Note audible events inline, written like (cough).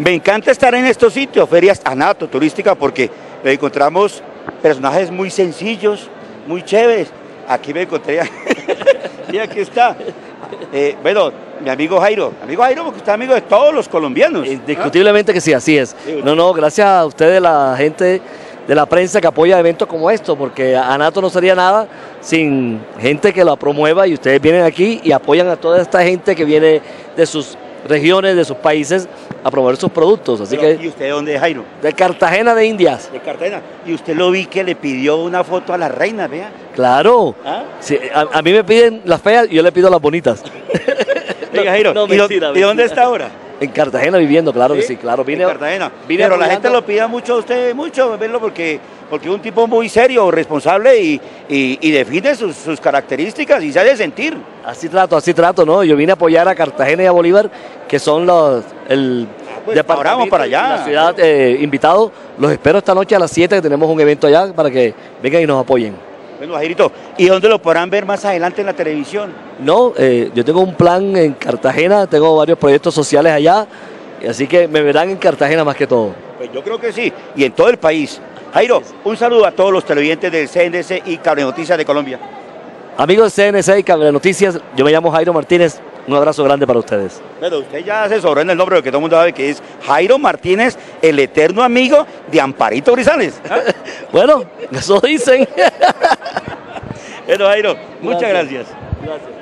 Me encanta estar en estos sitios, ferias anato, turística, porque encontramos personajes muy sencillos, muy chéveres. Aquí me encontré, (laughs) y aquí está. Eh, bueno, mi amigo Jairo, amigo Jairo porque usted es amigo de todos los colombianos. Indiscutiblemente que sí, así es. No, no, gracias a ustedes, la gente de la prensa que apoya eventos como estos, porque Anato no sería nada sin gente que lo promueva y ustedes vienen aquí y apoyan a toda esta gente que viene de sus regiones, de sus países, a promover sus productos. Así que, ¿Y usted de dónde es, Jairo? De Cartagena de Indias. De Cartagena. Y usted lo vi que le pidió una foto a la reina, vea. Claro. ¿Ah? a, mí me piden las feas y yo le pido las bonitas. (laughs) Venga, Jairo, ¿y, dónde está ahora? En Cartagena viviendo, claro que sí, claro. Vine, en Cartagena. Pero la gente lo pide mucho a usted, mucho, verlo porque, porque es un tipo muy serio, responsable y, y, define sus, sus, características y se hace sentir. Así trato, así trato, ¿no? Yo vine a apoyar a Cartagena y a Bolívar, que son los, el ah, pues, para allá. La ciudad eh, invitado. Los espero esta noche a las 7 que tenemos un evento allá para que vengan y nos apoyen. Bueno, Jairito, ¿y dónde lo podrán ver más adelante en la televisión? No, eh, yo tengo un plan en Cartagena, tengo varios proyectos sociales allá, así que me verán en Cartagena más que todo. Pues yo creo que sí, y en todo el país. Jairo, un saludo a todos los televidentes del CNC y Cable Noticias de Colombia. Amigos del CNC y Cable Noticias, yo me llamo Jairo Martínez, un abrazo grande para ustedes. Pero usted ya se sobró en el nombre de que todo el mundo sabe que es Jairo Martínez, el eterno amigo de Amparito Grisales. (laughs) bueno, eso dicen. (laughs) Bueno, Jairo, muchas gracias. gracias.